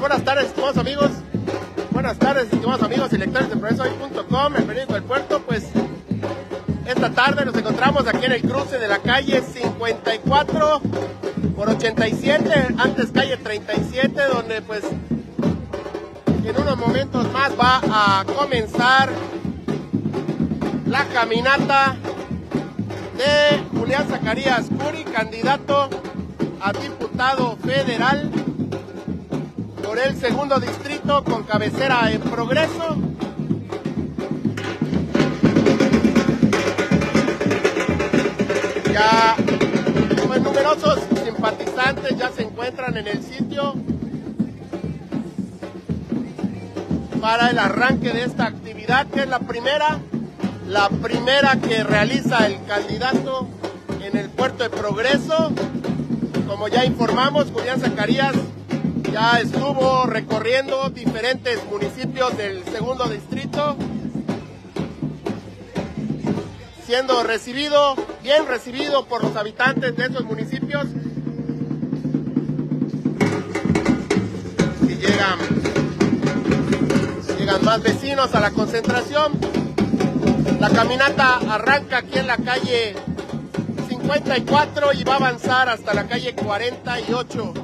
buenas tardes, estimados amigos. Buenas tardes, estimados amigos y lectores de progresohoy.com, bienvenidos al puerto. Pues esta tarde nos encontramos aquí en el cruce de la calle 54 por 87, antes calle 37, donde pues en unos momentos más va a comenzar la caminata de Julián Zacarías Curi, candidato a diputado federal por el segundo distrito con cabecera en progreso. Ya pues, numerosos simpatizantes ya se encuentran en el sitio para el arranque de esta actividad, que es la primera, la primera que realiza el candidato en el puerto de Progreso. Como ya informamos, Julián Zacarías ya estuvo recorriendo diferentes municipios del segundo distrito, siendo recibido, bien recibido por los habitantes de esos municipios. Y llegan, llegan más vecinos a la concentración. La caminata arranca aquí en la calle 54 y va a avanzar hasta la calle 48.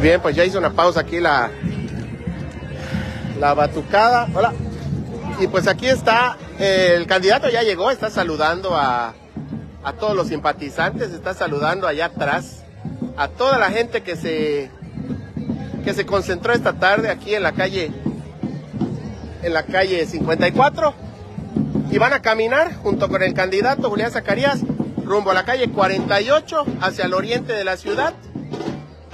Bien, pues ya hizo una pausa aquí la, la batucada. Hola. Y pues aquí está, eh, el candidato ya llegó, está saludando a, a todos los simpatizantes, está saludando allá atrás a toda la gente que se que se concentró esta tarde aquí en la calle en la calle 54 y van a caminar junto con el candidato Julián Zacarías rumbo a la calle 48 hacia el oriente de la ciudad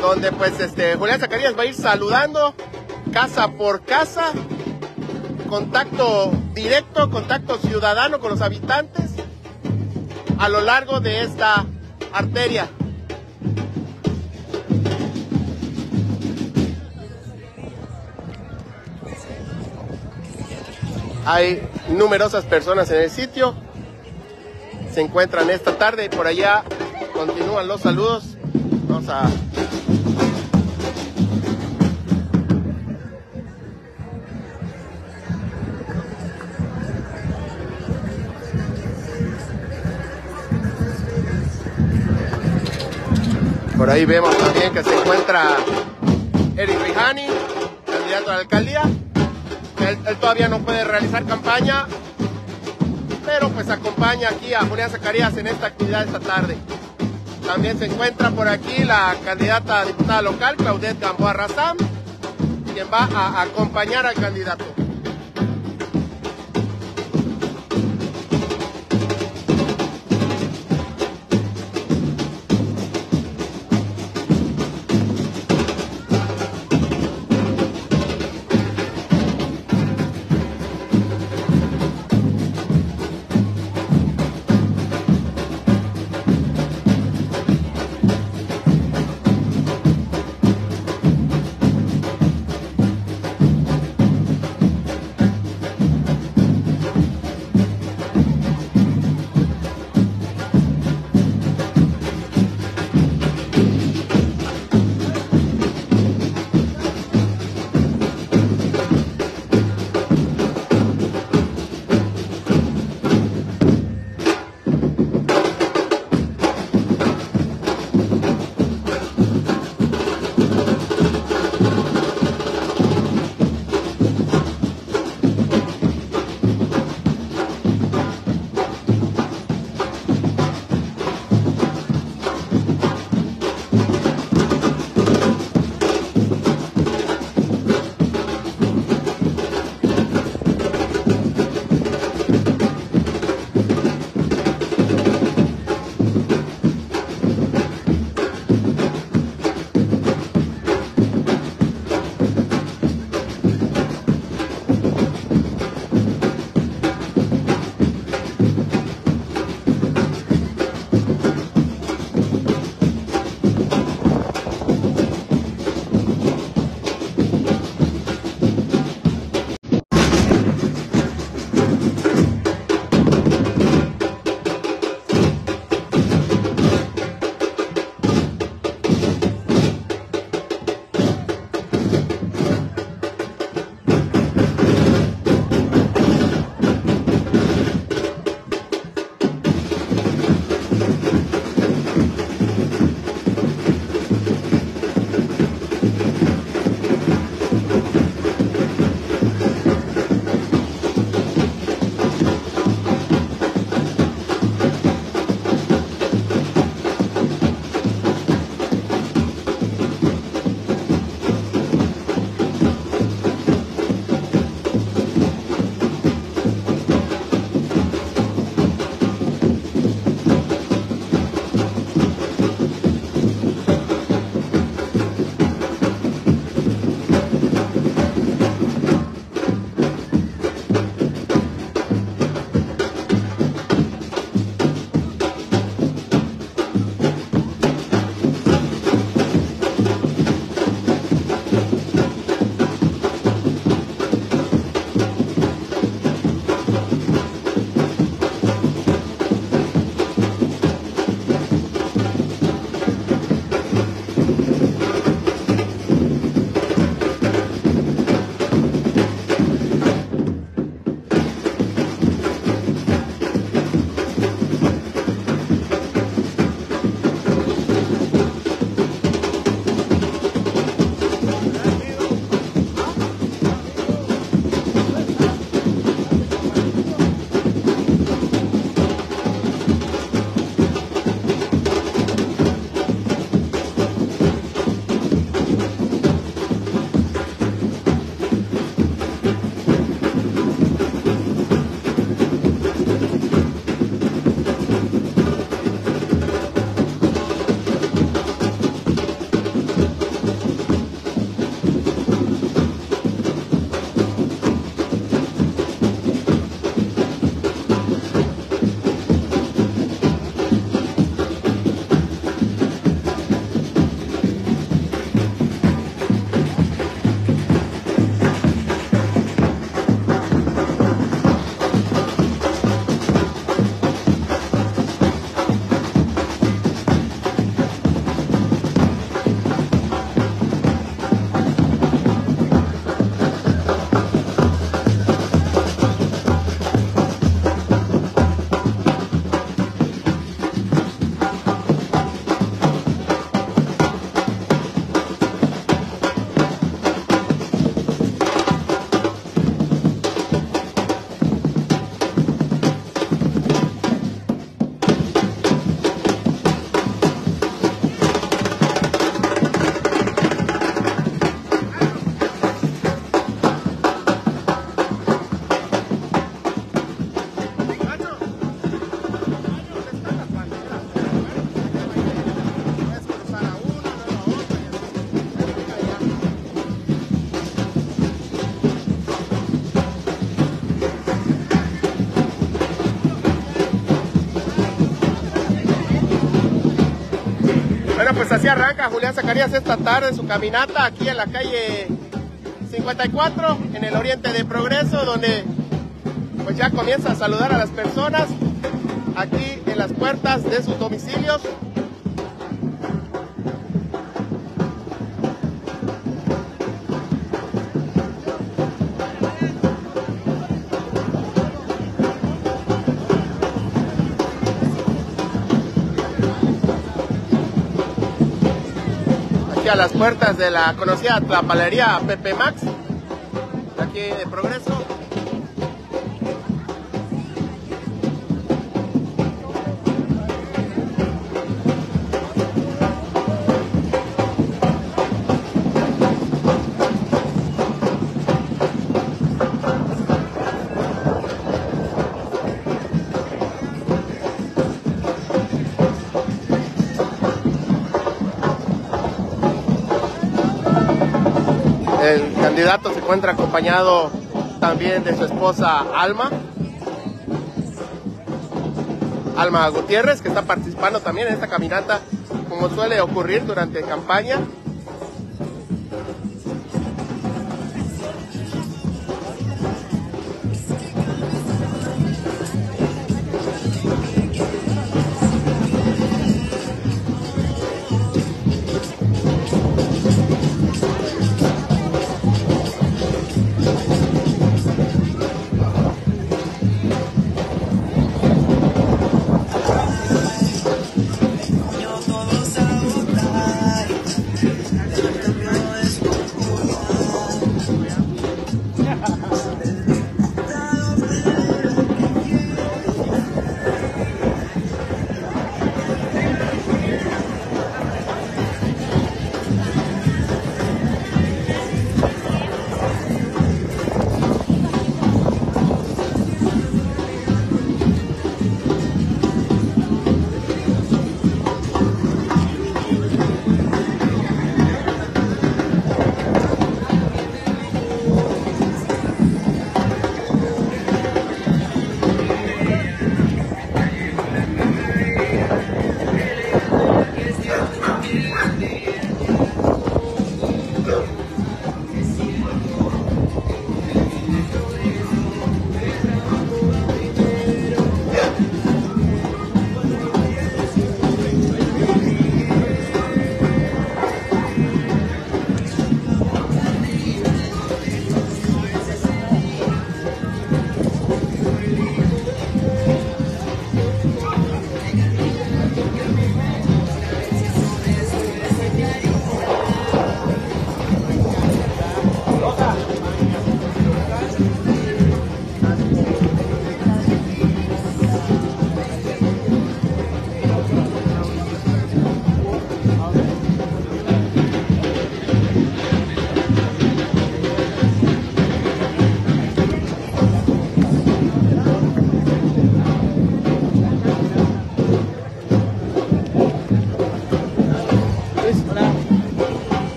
donde pues este Julián Zacarías va a ir saludando casa por casa contacto directo, contacto ciudadano con los habitantes a lo largo de esta arteria. Hay numerosas personas en el sitio. Se encuentran esta tarde y por allá continúan los saludos. Vamos a Por ahí vemos también que se encuentra Eric Rijani, candidato a la alcaldía. Él, todavía no puede realizar campaña, pero pues acompaña aquí a Julián Zacarías en esta actividad esta tarde. También se encuentra por aquí la candidata a diputada local, Claudette Gamboa Razam, quien va a acompañar al candidato. Arranca Julián Zacarías esta tarde su caminata aquí en la calle 54, en el oriente de Progreso, donde pues ya comienza a saludar a las personas aquí en las puertas de sus domicilios. A las puertas de la conocida Tlapalería Pepe Max, aquí de Progreso. Candidato se encuentra acompañado también de su esposa Alma. Alma Gutiérrez, que está participando también en esta caminata, como suele ocurrir durante campaña.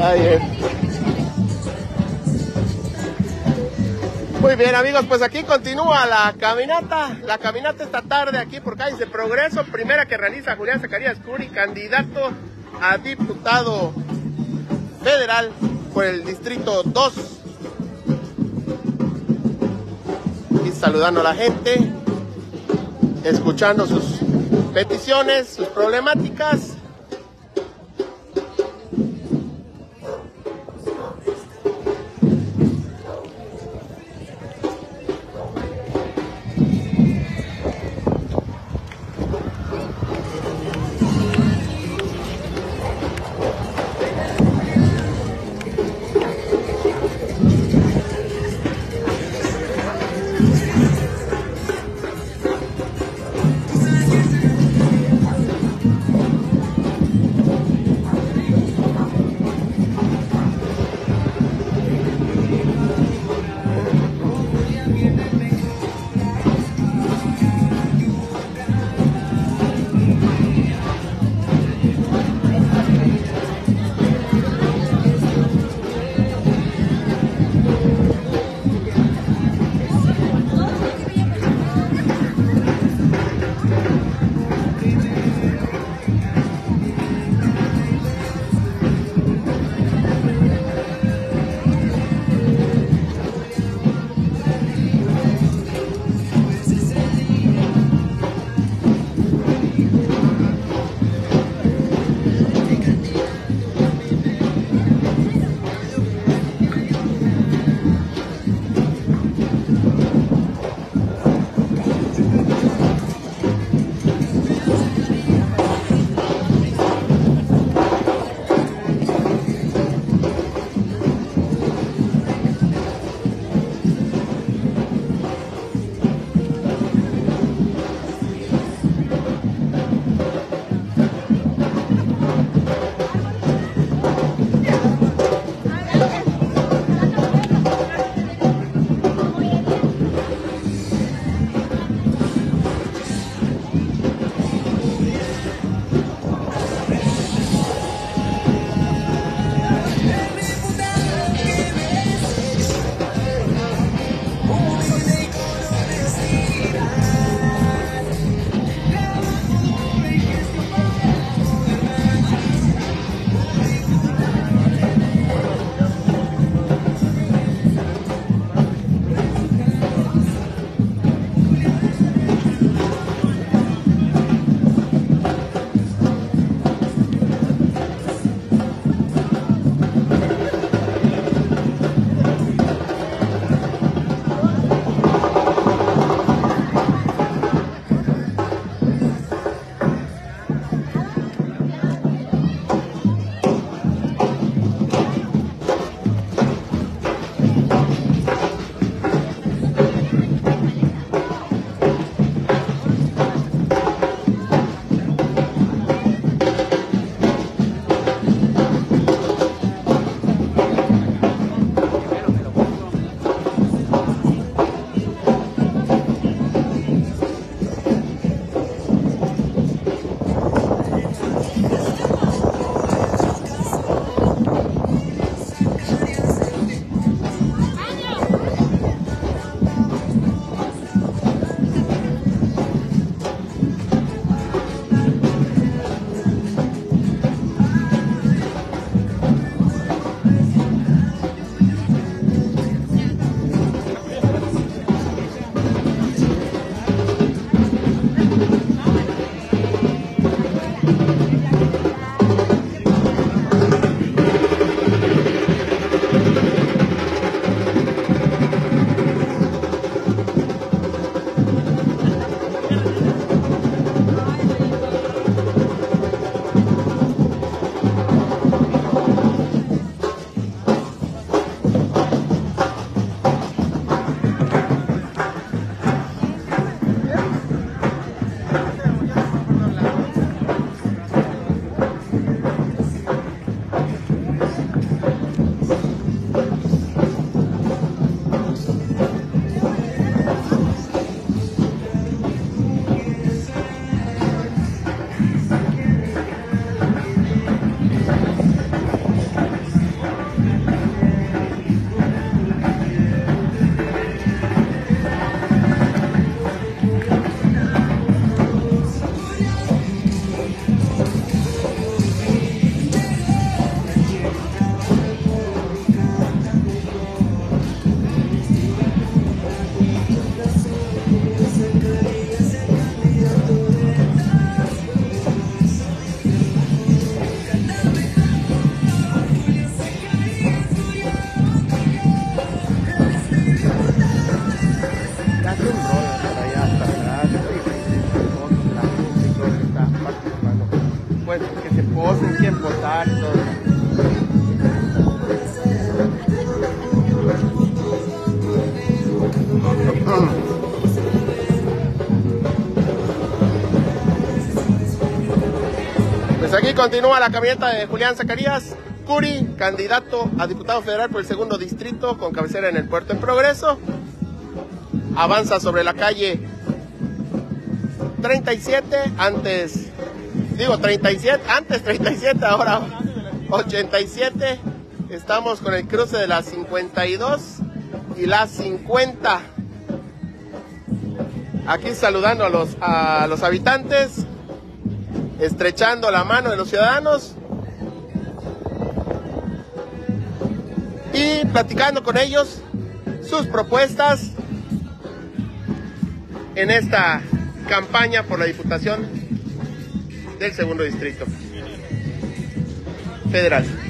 Ay. Muy bien amigos, pues aquí continúa la caminata, la caminata esta tarde aquí por calles de Progreso, primera que realiza Julián Zacarías Curi, candidato a diputado federal por el distrito 2. Y saludando a la gente, escuchando sus peticiones, sus problemáticas. Continúa la camioneta de Julián Zacarías Curi, candidato a diputado federal por el segundo distrito con cabecera en el puerto en progreso. Avanza sobre la calle 37, antes, digo 37, antes 37, ahora 87. Estamos con el cruce de la 52 y la 50. Aquí saludando a los, a los habitantes, estrechando la mano de los ciudadanos y platicando con ellos sus propuestas en esta campaña por la Diputación del Segundo Distrito Federal.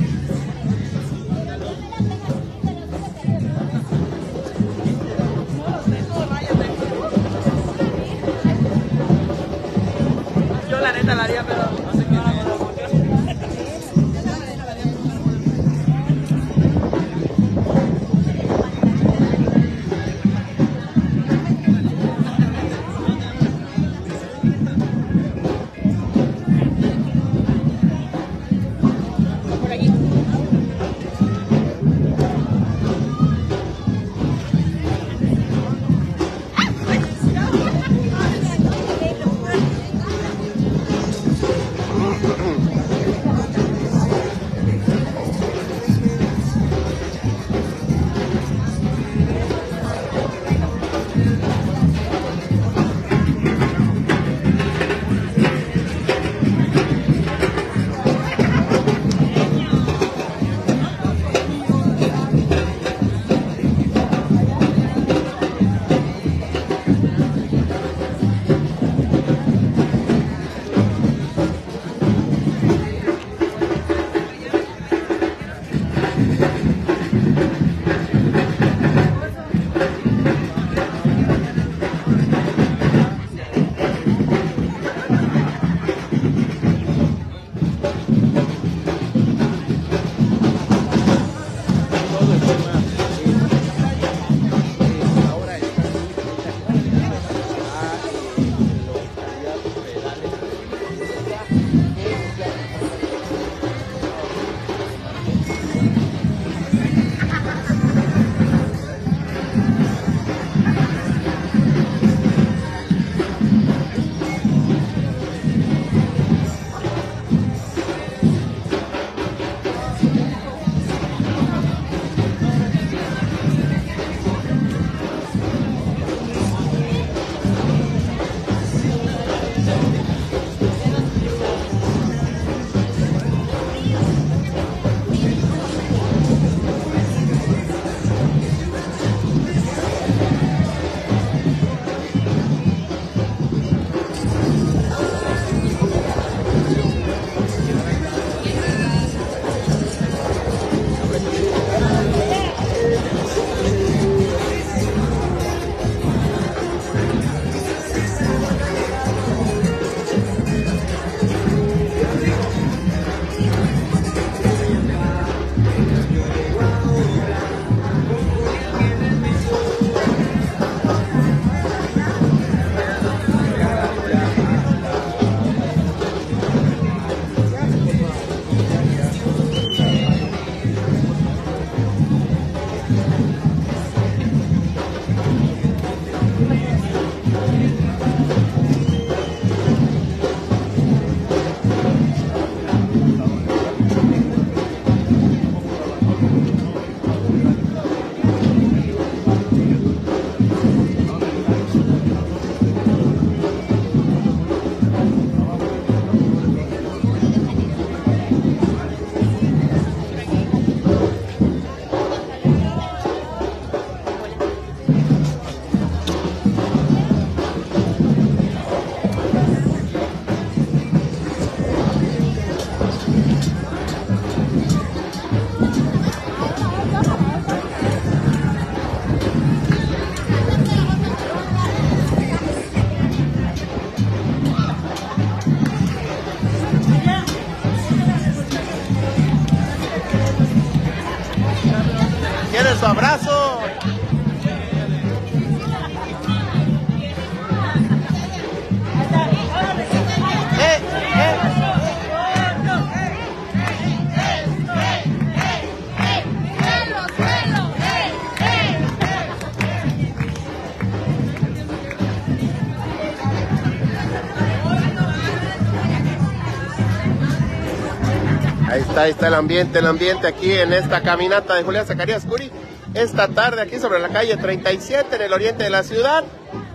Está, ahí está el ambiente, el ambiente aquí en esta caminata de Julián Zacarías Curi. Esta tarde aquí sobre la calle 37 en el oriente de la ciudad,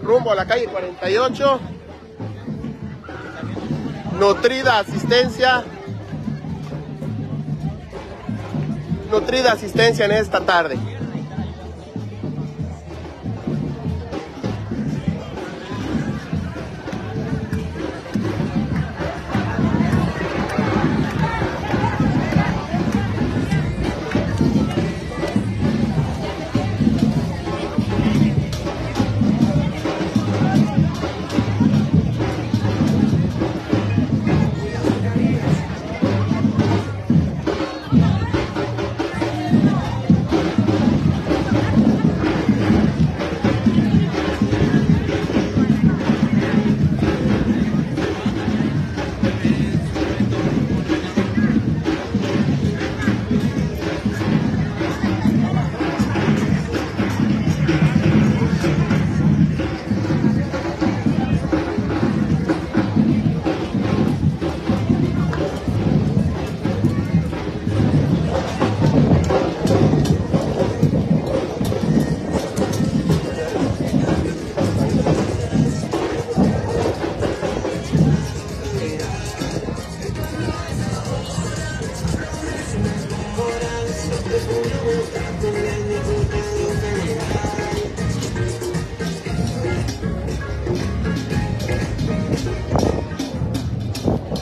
rumbo a la calle 48. Nutrida asistencia. Nutrida asistencia en esta tarde.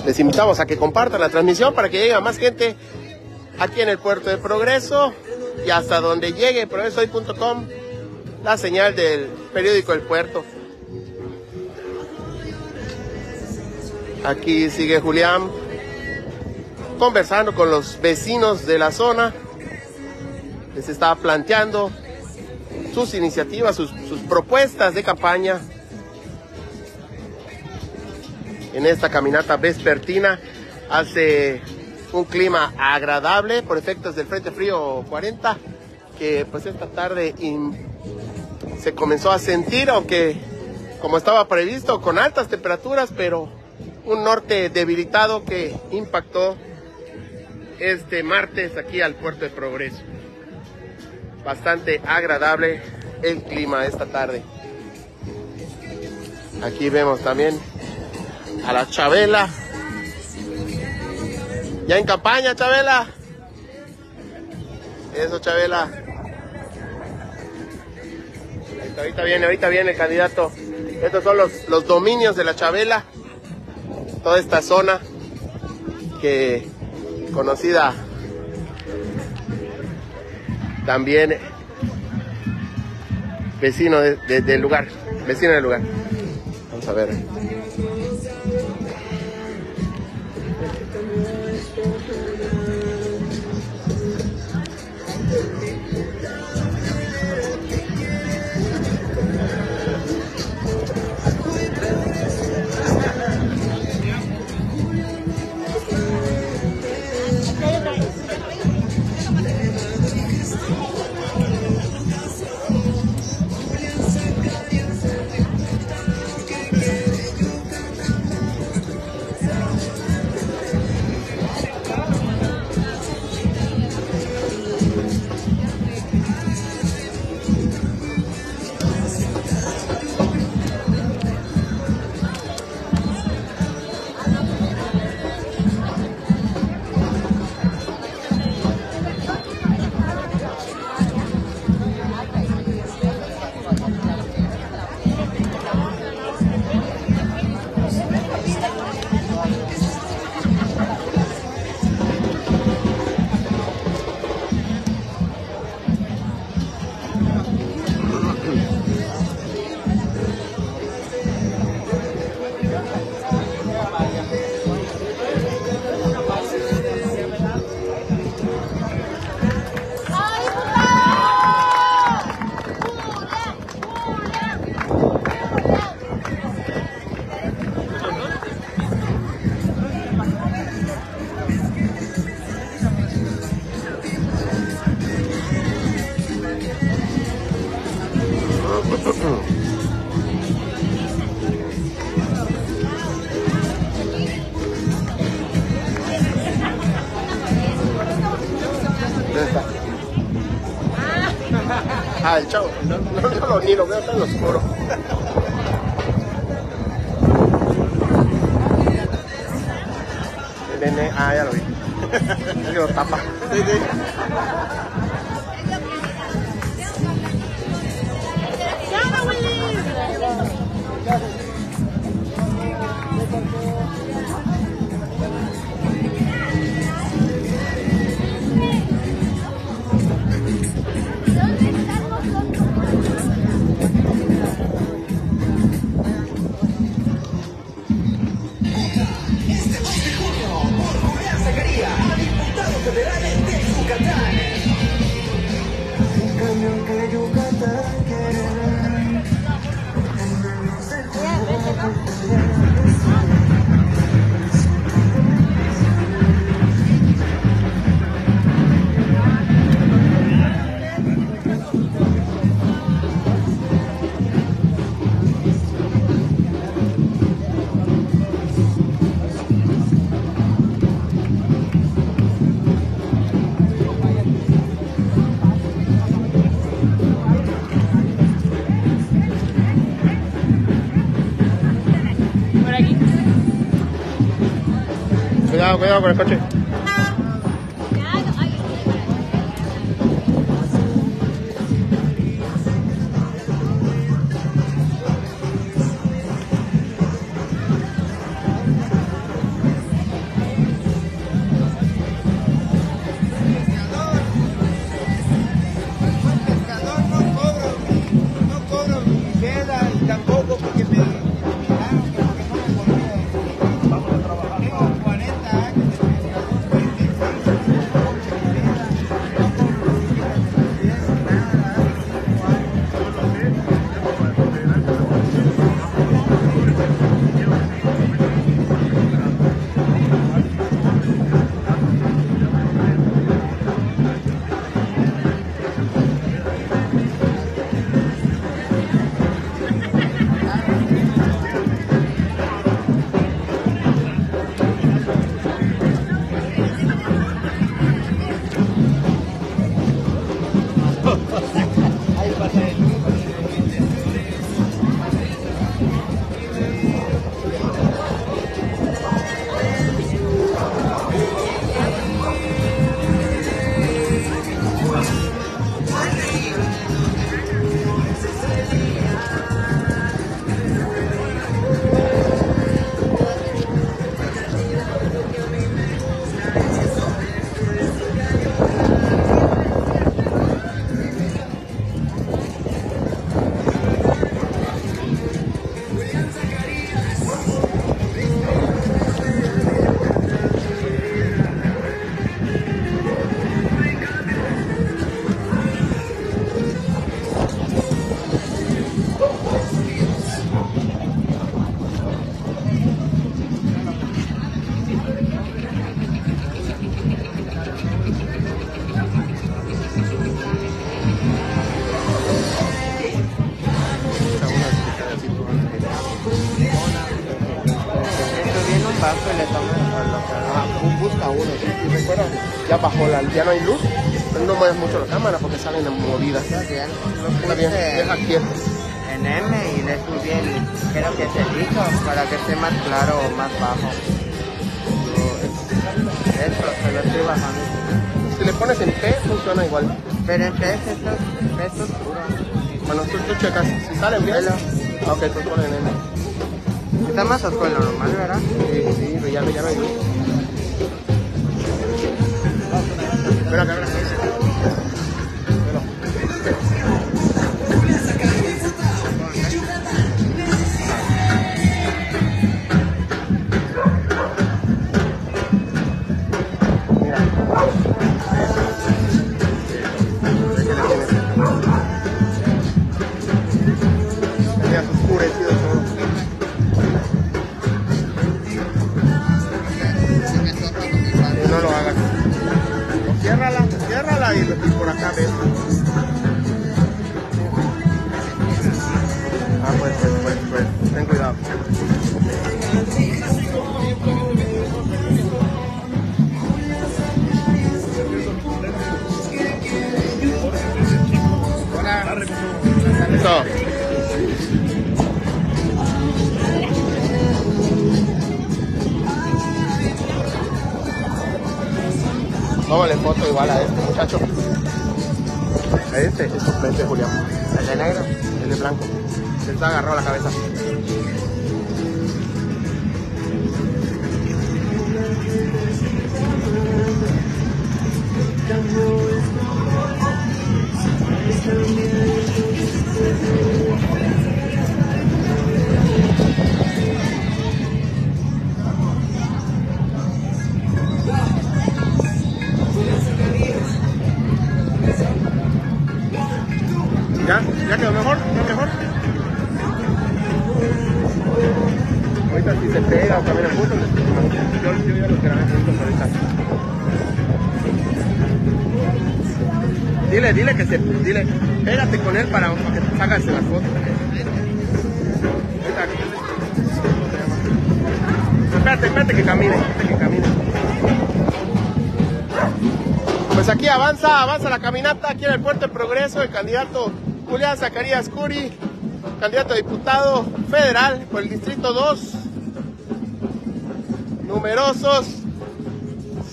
Les invitamos a que compartan la transmisión para que llegue más gente aquí en el puerto de Progreso y hasta donde llegue progresohoy.com, la señal del periódico El Puerto. Aquí sigue Julián conversando con los vecinos de la zona. Les está planteando sus iniciativas, sus, sus propuestas de campaña en esta caminata vespertina. Hace un clima agradable por efectos del Frente Frío 40, que pues esta tarde se comenzó a sentir, aunque como estaba previsto, con altas temperaturas, pero un norte debilitado que impactó este martes aquí al puerto de Progreso. Bastante agradable el clima esta tarde. Aquí vemos también a la Chabela. Ya en campaña, Chabela. Eso, Chabela. Ahorita viene, ahorita viene el candidato. Estos son los, los dominios de la Chabela. Toda esta zona que conocida también vecino de, de, del lugar, vecino del lugar. Vamos a ver. Lo veo tan oscuro. Cuidado, cuidado con el coche. Bajo la, ya no hay luz, no mueves mucho la cámara porque salen movidas. Está bien. Lo Está bien, puse deja quieto. en M y le subí en, creo que es el para que esté más claro o más bajo. Eso, se lo estoy bajando. Si le pones en P, funciona igual. Pero en vez esto, esto es oscuro. Bueno, tú, tú checas, si sale bien, Velo. ah, ok, pues ponen en M. Está más oscuro normal, ¿verdad? Sí, sí, pero ya, ya no hay luz. Ven Eso. No le foto igual a este muchacho. A este, es este Julián. El de negro, el de blanco. Se está agarrado la cabeza. ¿Ya? ¿Ya quedó mejor? ¿Ya mejor? Ahorita si se pega o camina yo, yo ya los grabé juntos ahorita. Dile, dile que se, dile, pégate con él para, que te sacas fotos. Ahorita. Espérate, espérate que camine, espérate que camine. Pues aquí avanza, avanza la caminata aquí en el Puerto de Progreso, el candidato Julián Zacarías Curi, candidato a diputado federal por el Distrito 2. Numerosos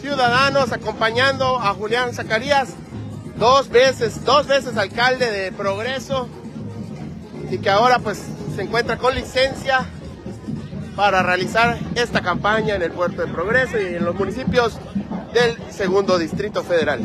ciudadanos acompañando a Julián Zacarías, dos veces, dos veces alcalde de Progreso y que ahora pues se encuentra con licencia para realizar esta campaña en el Puerto de Progreso y en los municipios del segundo distrito federal.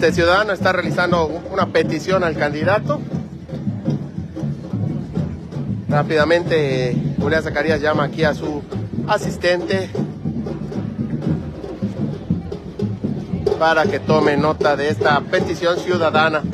Este ciudadano está realizando una petición al candidato. Rápidamente Julián Zacarías llama aquí a su asistente para que tome nota de esta petición ciudadana.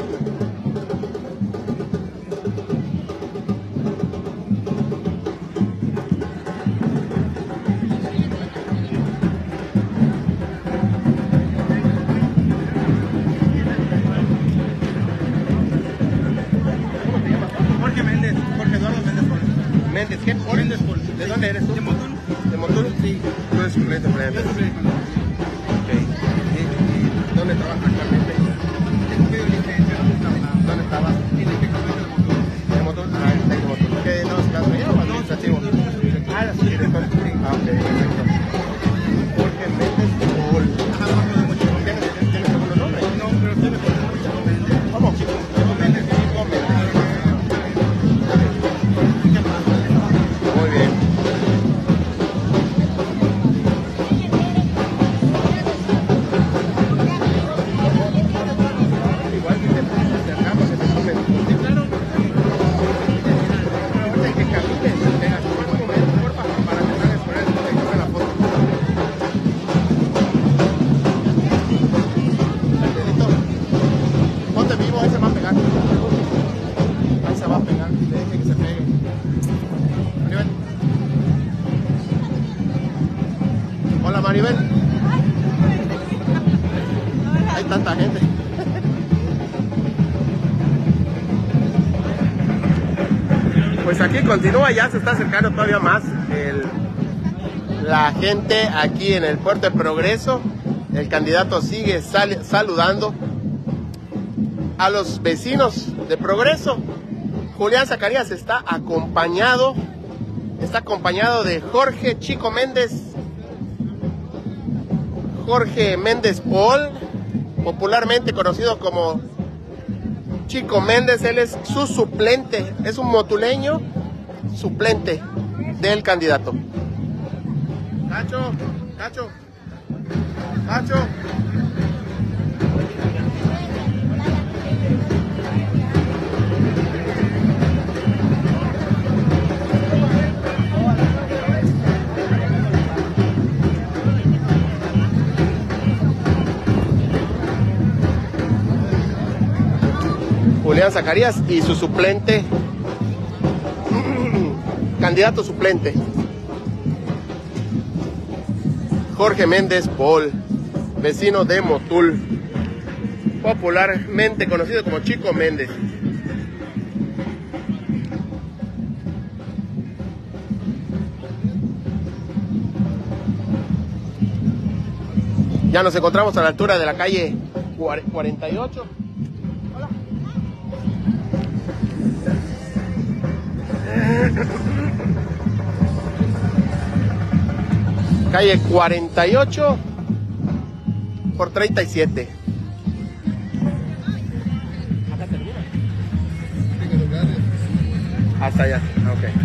Pues aquí continúa, ya se está acercando todavía más el- la gente aquí en el Puerto de Progreso. El candidato sigue sal- saludando a los vecinos de Progreso. Julián Zacarías está acompañado, está acompañado de Jorge Chico Méndez, Jorge Méndez Paul, popularmente conocido como Chico Méndez, él es su suplente, es un motuleño suplente del candidato. Cacho, Cacho, Cacho. Zacarías y su suplente, candidato suplente, Jorge Méndez Paul, vecino de Motul, popularmente conocido como Chico Méndez. Ya nos encontramos a la altura de la calle 48. Calle 48 por 37. Acá termina. Hasta allá, ok.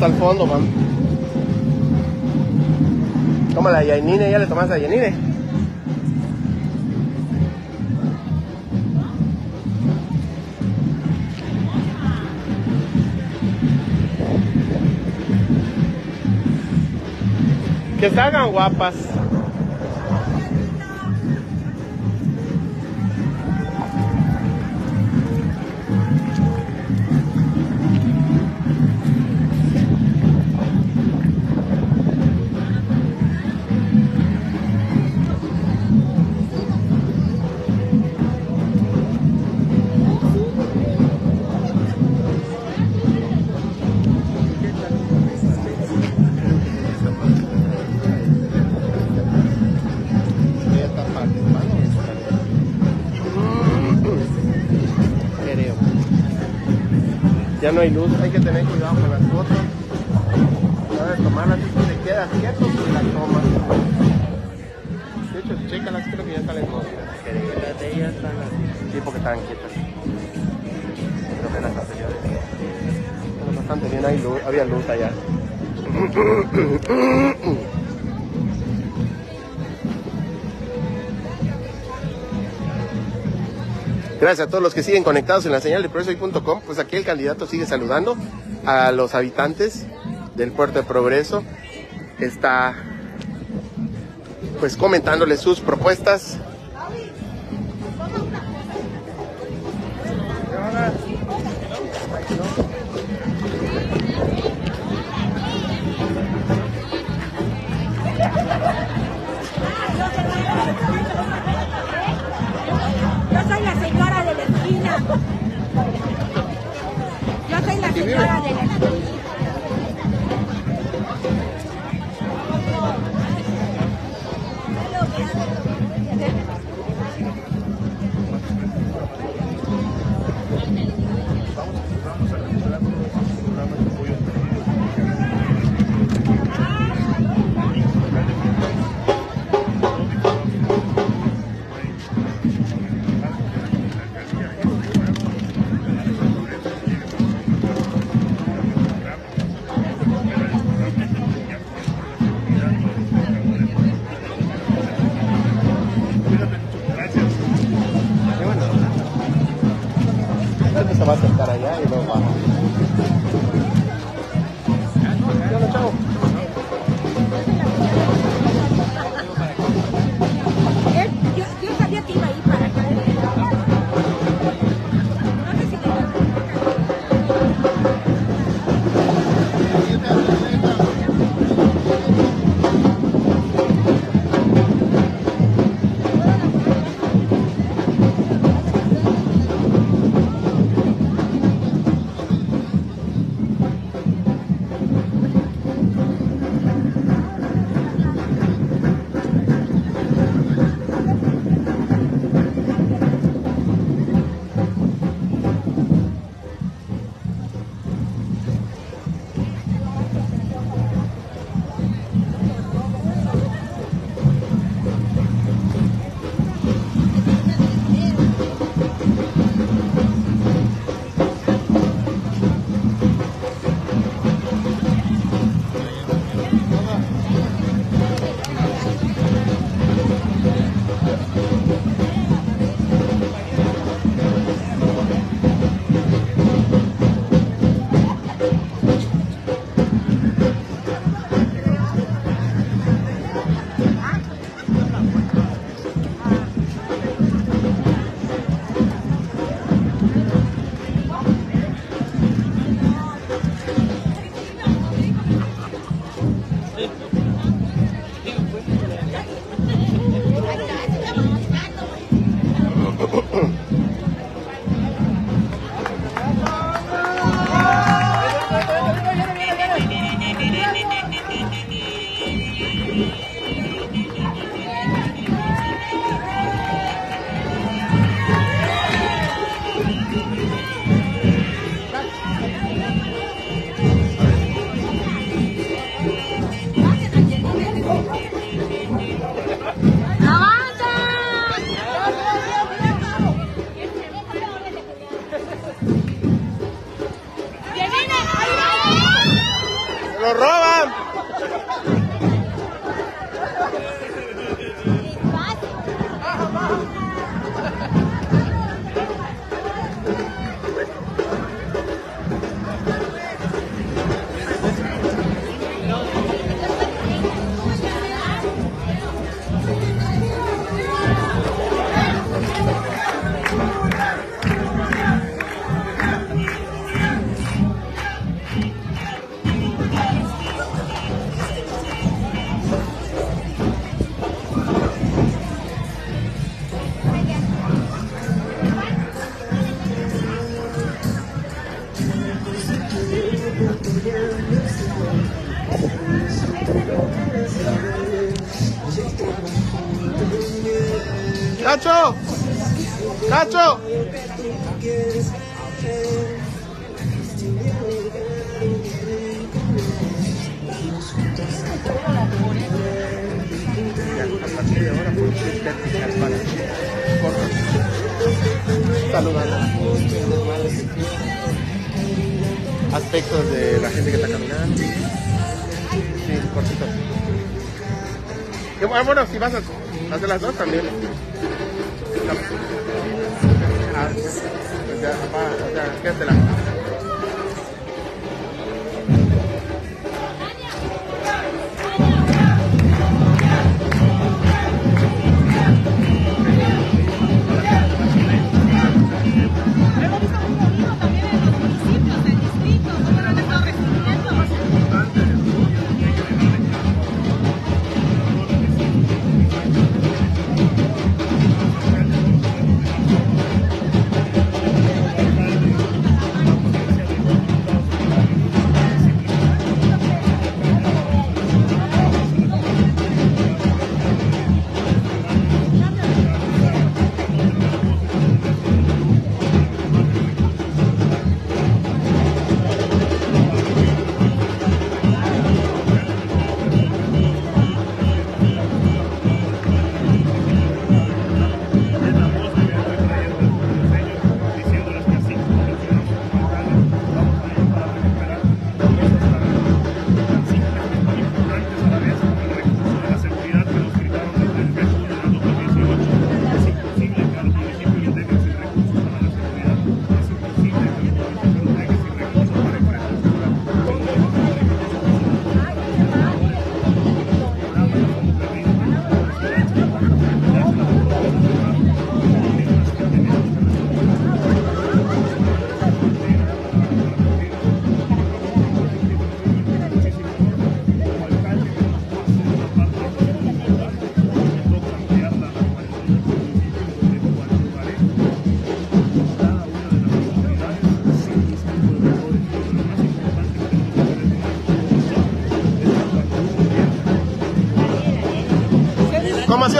Hasta el fondo, man. Toma la Yanine, ya le tomas a Yanine. Que se hagan guapas. Ya no hay luz, hay que tener cuidado con las fotos. Sabes tomarlas y te quedas quieto, pues las tomas. De hecho, chécalas, creo que ya salen moscas. Las de ellas están. Sí, porque estaban quietas. Creo que las anteriores. Bueno, bastante bien, hay luz, había luz allá. Gracias a todos los que siguen conectados en la señal de progresoy.com. Pues aquí el candidato sigue saludando a los habitantes del puerto de Progreso. Está pues comentándoles sus propuestas. Ah, vámonos, si vas a hacer las dos también.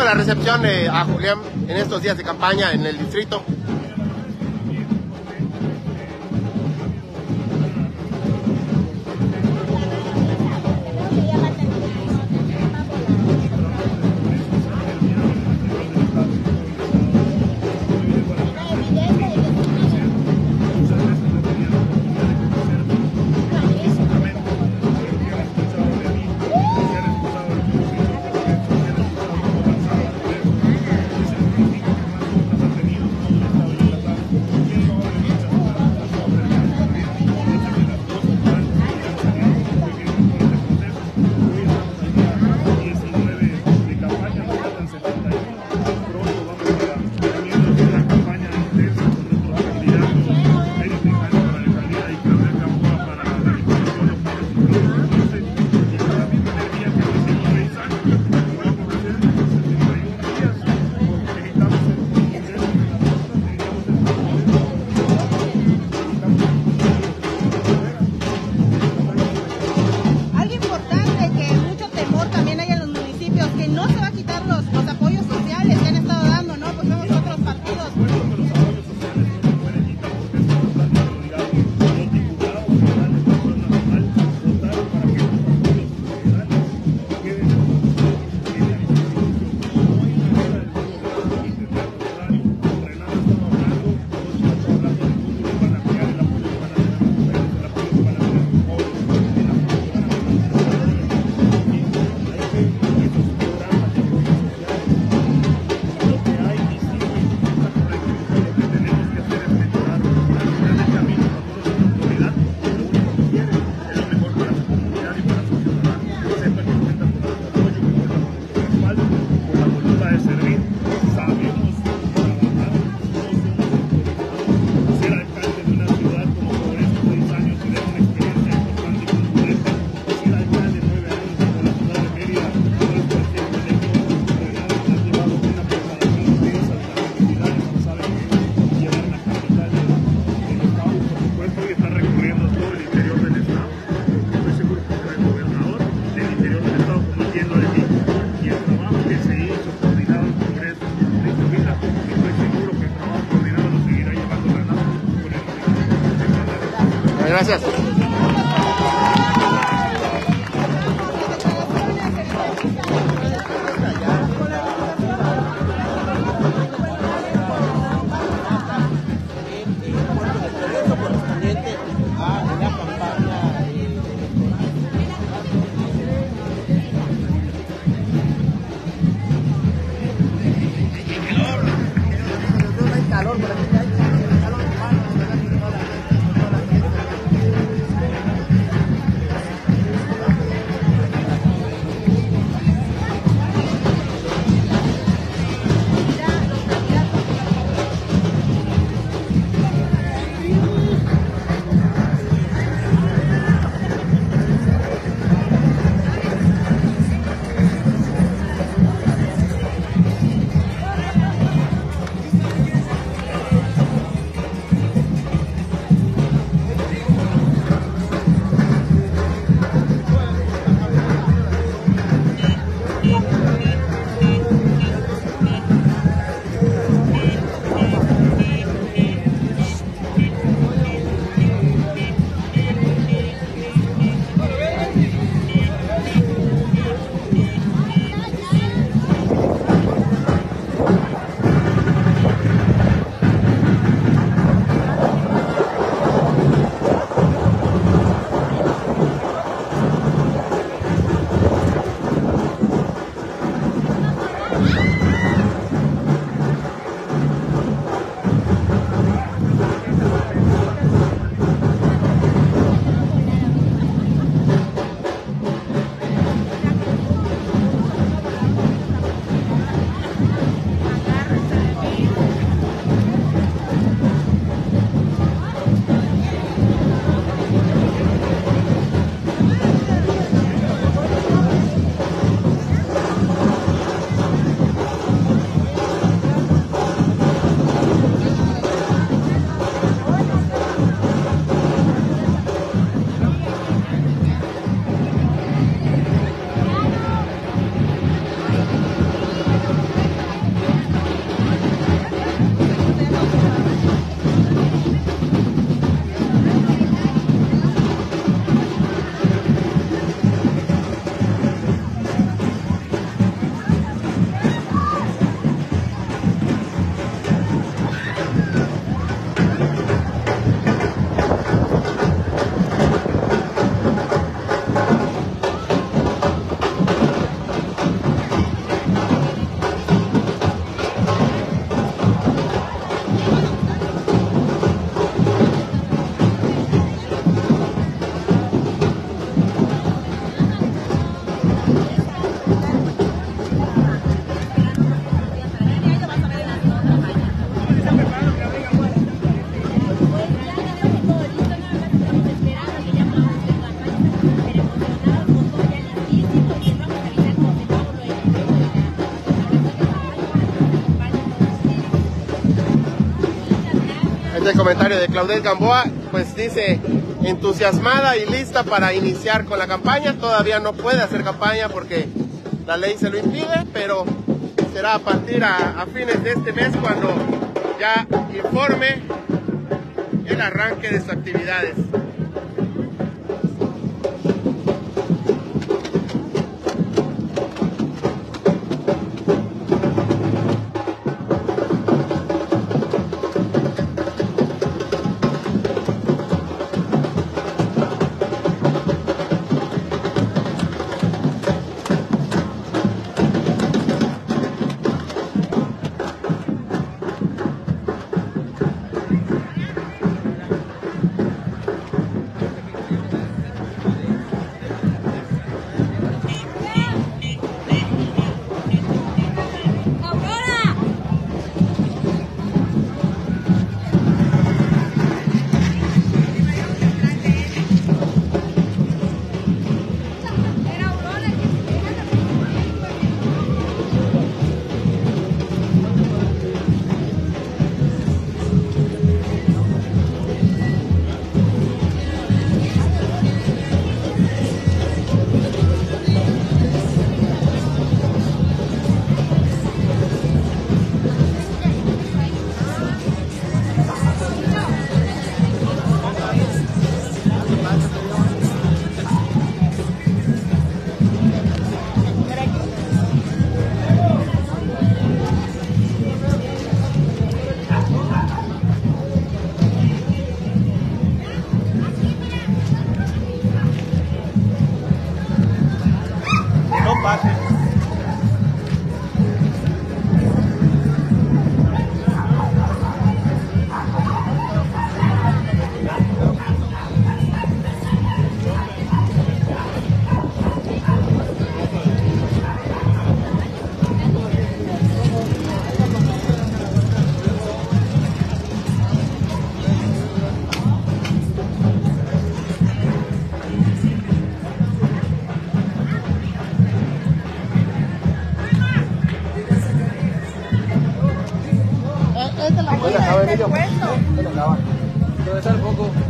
la recepción eh, a Julián en estos días de campaña en el distrito. Gracias. Este comentario de Claudette Gamboa, pues dice, entusiasmada y lista para iniciar con la campaña. Todavía no puede hacer campaña porque la ley se lo impide, pero será a partir a, a fines de este mes cuando ya informe el arranque de sus actividades. ¿Dónde acaba Emilio? ¿Dónde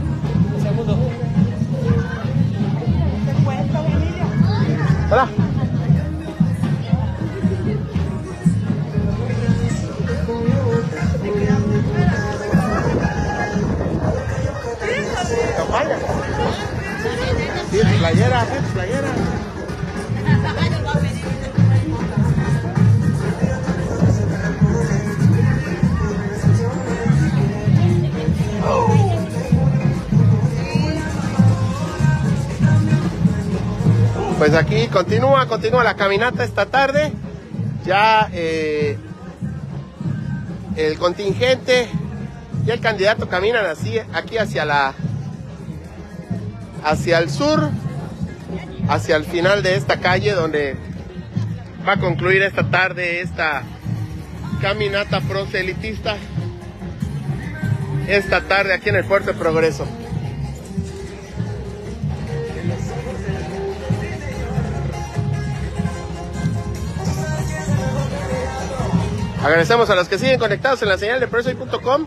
aquí continúa, continúa la caminata esta tarde. Ya eh, el contingente y el candidato caminan así aquí hacia la hacia el sur, hacia el final de esta calle donde va a concluir esta tarde esta caminata proselitista. Esta tarde aquí en el Puerto de Progreso. Agradecemos a los que siguen conectados en la señal de presoy.com.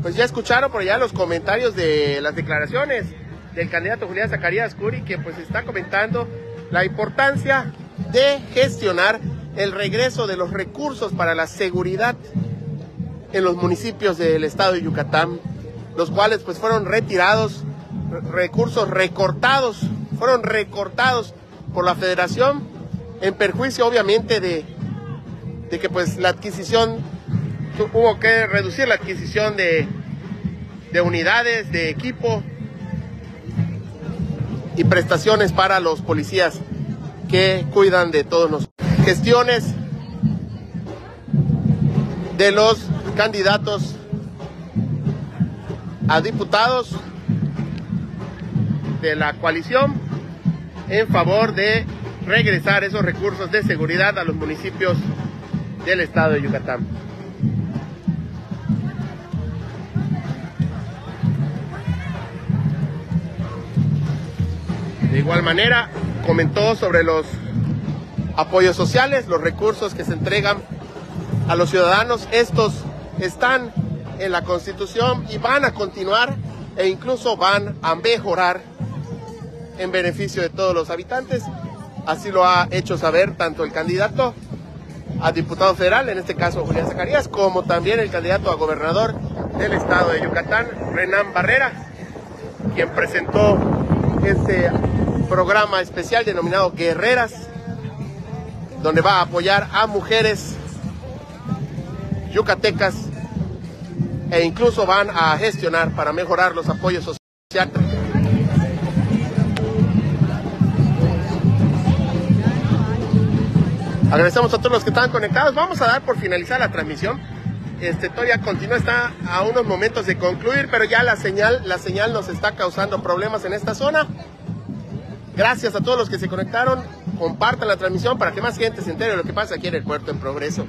Pues ya escucharon por allá los comentarios de las declaraciones del candidato Julián Zacarías Curi, que pues está comentando la importancia de gestionar el regreso de los recursos para la seguridad en los municipios del estado de Yucatán, los cuales pues fueron retirados, recursos recortados, fueron recortados por la federación en perjuicio obviamente de de que pues la adquisición, hubo que reducir la adquisición de, de unidades, de equipo y prestaciones para los policías que cuidan de todos los gestiones de los candidatos a diputados de la coalición en favor de regresar esos recursos de seguridad a los municipios del estado de Yucatán. De igual manera, comentó sobre los apoyos sociales, los recursos que se entregan a los ciudadanos. Estos están en la Constitución y van a continuar e incluso van a mejorar en beneficio de todos los habitantes. Así lo ha hecho saber tanto el candidato a diputado federal, en este caso Julián Zacarías, como también el candidato a gobernador del estado de Yucatán, Renan Barrera, quien presentó este programa especial denominado Guerreras, donde va a apoyar a mujeres yucatecas e incluso van a gestionar para mejorar los apoyos sociales. Agradecemos a todos los que están conectados. Vamos a dar por finalizar la transmisión. Este todavía continúa, está a unos momentos de concluir, pero ya la señal, la señal nos está causando problemas en esta zona. Gracias a todos los que se conectaron. Compartan la transmisión para que más gente se entere de lo que pasa aquí en el puerto en progreso.